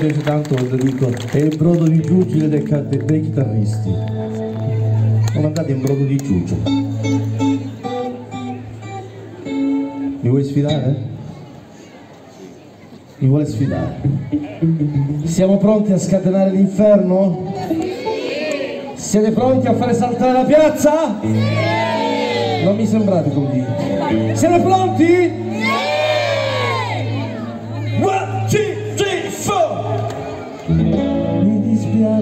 piace tanto dico è il brodo di giugile dei, dei- chitarristi. Non andate in brodo di giugio. Mi vuoi sfidare? Mi vuole sfidare? Siamo pronti a scatenare l'inferno? Siete pronti a fare saltare la piazza? Non mi sembrate convinti. Siete pronti?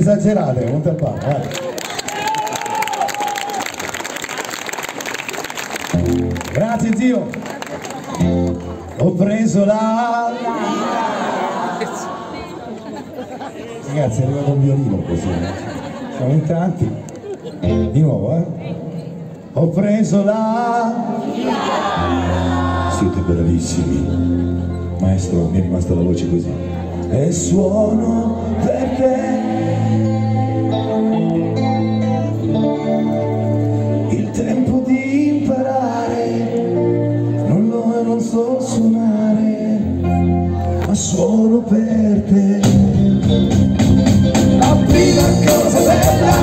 esagerate, non te vai. Grazie zio. Ho preso la... Ragazzi è arrivato un violino così. eh. Siamo in tanti. Di nuovo, eh. Ho preso la... Siete bravissimi. Maestro, mi è rimasta la voce così. E suono per te. Yeah.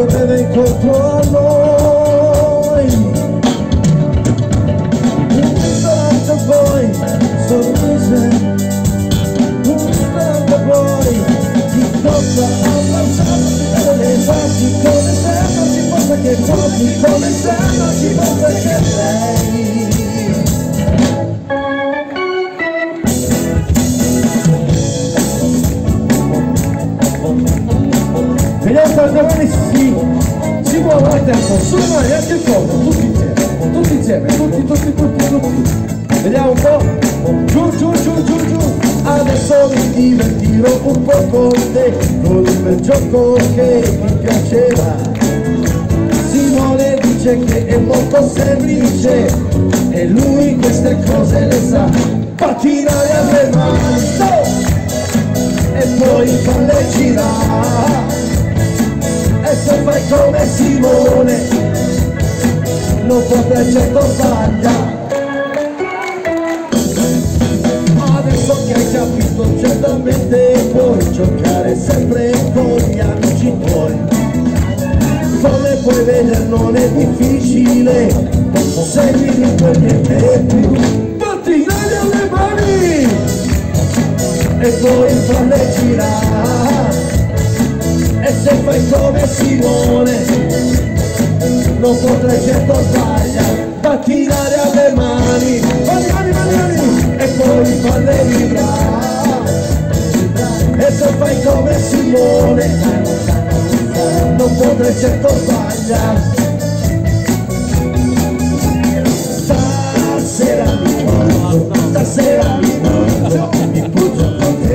Correva incontro a noi. Un istante poi sorrise, un istante poi di cosa ha pensato le fasi come se non ci fosse che pochi come se non ci fosse che lei. Si, si muove a tempo, sulle mani, anche il corpo, tutti insieme, tutti insieme, tutti, tutti, tutti, tutti. Vediamo un po', giù, giù, giù, giù, giù. Adesso mi divertirò un po' con te, con il bel gioco che mi piaceva. Simone dice che è molto semplice. E lui queste cose le sa. Pattinare alle mani, e poi falle girare come Simone. Non potrai certo sbagliare adesso che hai capito certamente puoi giocare sempre con gli amici tuoi. Come puoi vedere non è difficile. Seguimi per niente più. Battinare alle mani. E poi falle girare come Simone non potrai certo sbagliare battinare alle mani. Mani mani mani mani. E poi falle vibrare e se fai come Simone non potrai certo sbagliare stasera mi mangio stasera mi mangio mi puzzo con te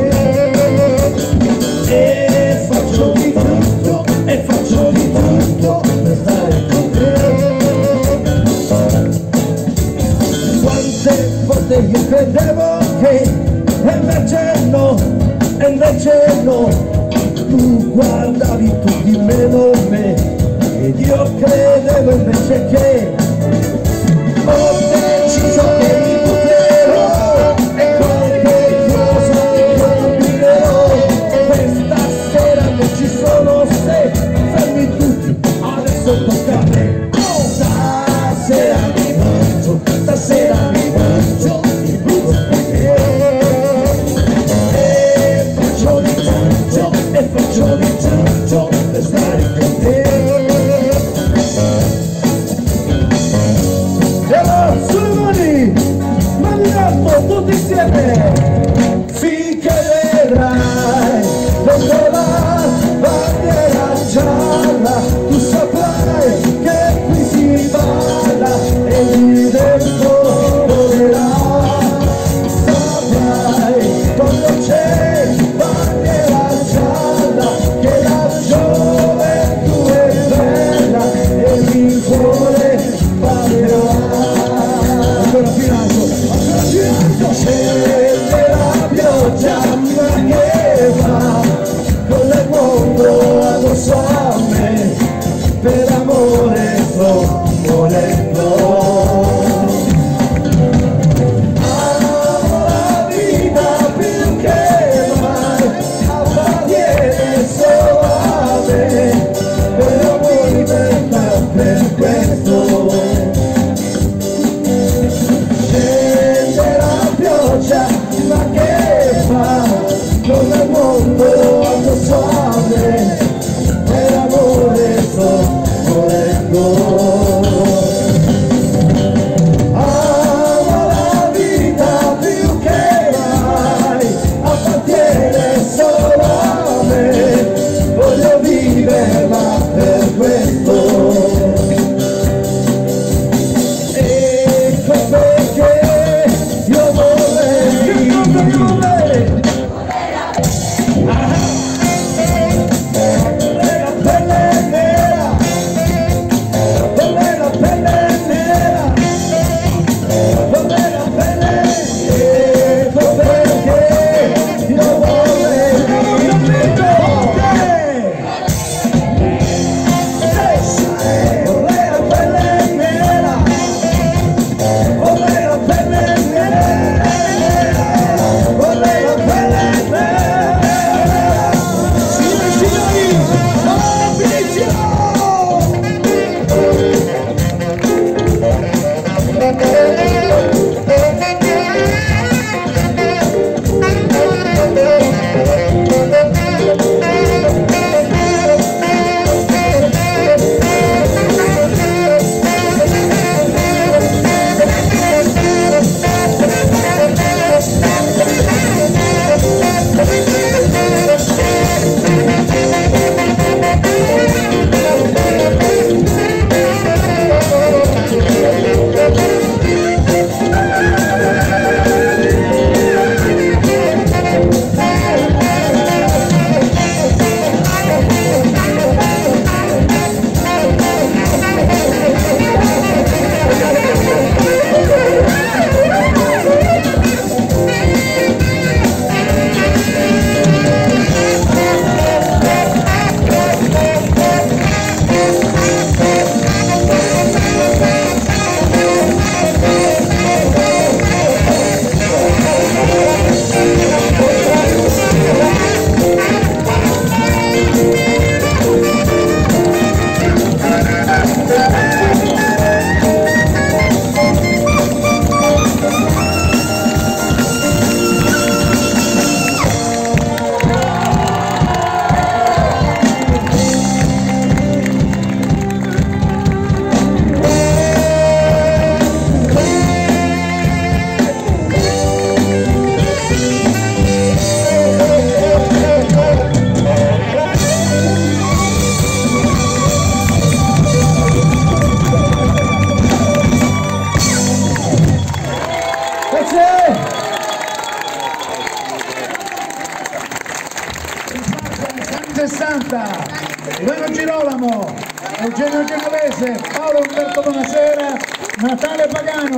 Genovese, Paolo Umberto Bonasera, Natale Pagano.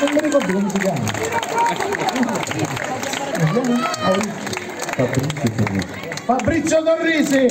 Non mi ricordo come si chiama. Fabrizio Torrisi.